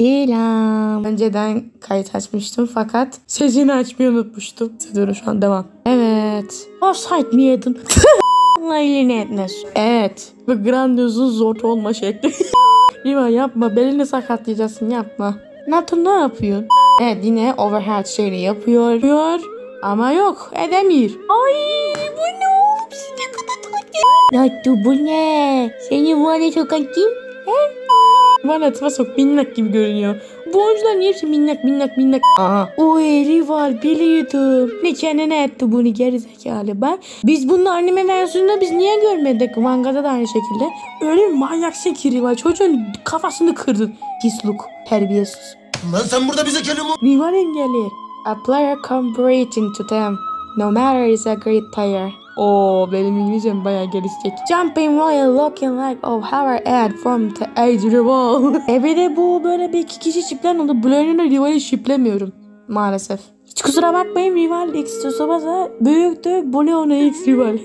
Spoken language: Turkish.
Selam. Önceden kayıt açmıştım fakat sesini açmayı unutmuştum. Dur şu an devam. Evet. Offside mi yedin? Allah iyiliğini etmez. Evet. Bu grandiozun zor olma şekli. Riva yapma. Belini sakatlayacaksın yapma. Nathan ne yapıyorsun? Evet yine overhead şeyini yapıyor. yapıyor. Ama yok edemiyor. Ay bu ne oğlum? Siz ne kadar tatlı. Nathan bu ne? Seni var ya çok kim? Bana tıpa sok minnak gibi görünüyor. Bu oyuncular niye hepsi minnak minnak minnak? Aha. O rival biliyordum. Ne kendine etti bunu gerizekalı bak. Biz bunun anime versiyonunda biz niye görmedik? Mangada da aynı şekilde. Öyle manyak ki rival. Çocuğun kafasını kırdın. Pis look. Terbiyesiz. Lan sen burada bize kelime Rival engeli. A player competing to them. No matter is a great player. Oo benim İngilizcem bayağı gelişecek. Jumping while looking like oh how I add from the age rival. e bir de bu böyle bir iki kişi şiplen oldu. Blur'un rivali şiplemiyorum. Maalesef. Hiç kusura bakmayın rival X Tsubasa büyüktü. Ona X rival.